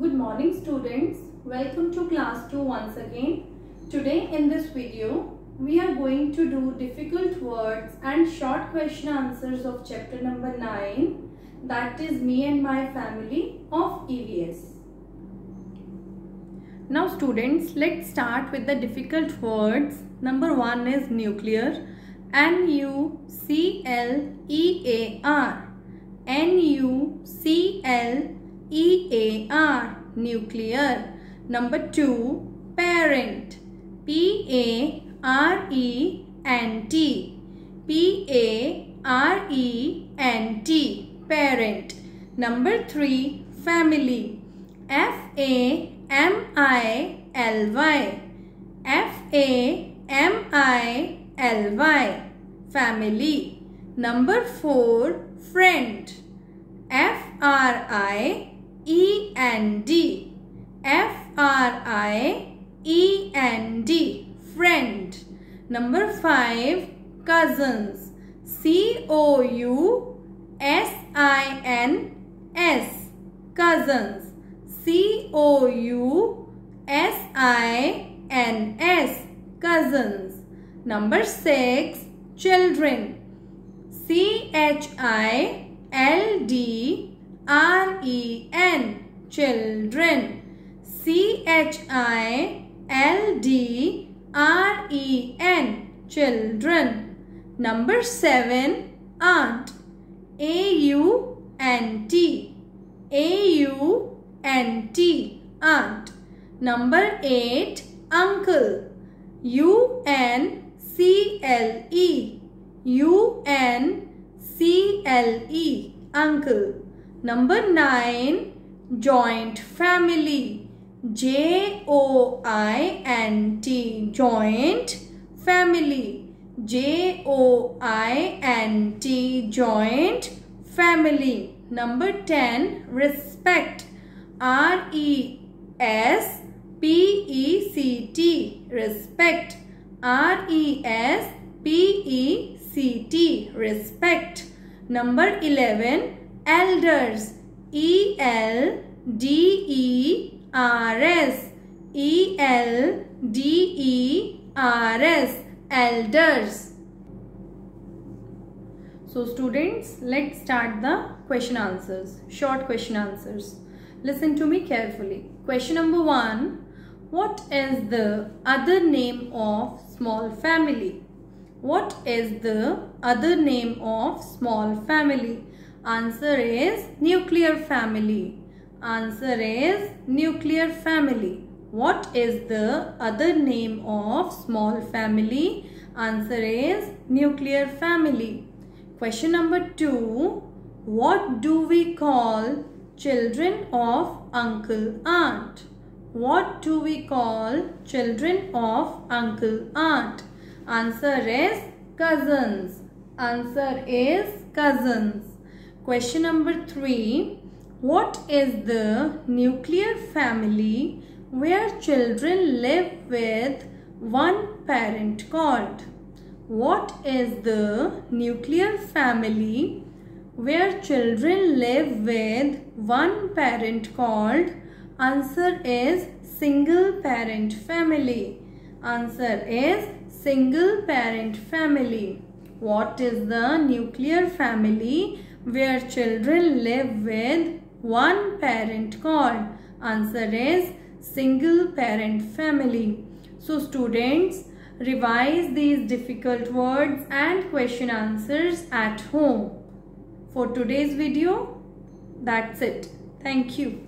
Good morning students. Welcome to class 2 once again. Today in this video, we are going to do difficult words and short question answers of chapter number 9 that is me and my family of EVS. Now students, let's start with the difficult words. Number 1 is nuclear. N-U-C-L-E-A-R. N-U-C-L E-A-R, nuclear. Number two, parent, P-A-R-E-N-T, P-A-R-E-N-T, parent. Number three, family, F-A-M-I-L-Y, F-A-M-I-L-Y, family. Number four, friend, F-R-I E N D. F R I E N D. Friend. Number 5 cousins. C O U S I N S. Cousins. C O U S I N S. Cousins. Number 6 children. C H I L D R-E-N children. C-H-I-L-D-R-E-N children. Number 7 aunt. A-U-N-T A-U-N-T aunt. Number 8 uncle. U-N-C-L-E U-N-C-L-E uncle Number 9. Joint family. J-O-I-N-T. Joint family. J-O-I-N-T. Joint family. Number 10. Respect. R-E-S-P-E-C-T. Respect. R-E-S-P-E-C-T. Respect. Number 11 elders. E L D E R S. E L D E R S. Elders. So students let's start the question answers short question answers. Listen to me carefully. Question number 1 what is the other name of small family? What is the other name of small family Answer is nuclear family. Answer is nuclear family. What is the other name of small family? Answer is nuclear family. Question number 2. What do we call children of uncle aunt? What do we call children of uncle aunt? Answer is cousins. Answer is cousins. Question number three. What is the nuclear family where children live with one parent called? What is the nuclear family where children live with one parent called? Answer is single parent family. Answer is single parent family. What is the nuclear family where children live with one parent called? Answer is single parent family. So students, revise these difficult words and question answers at home. For today's video, that's it. Thank you.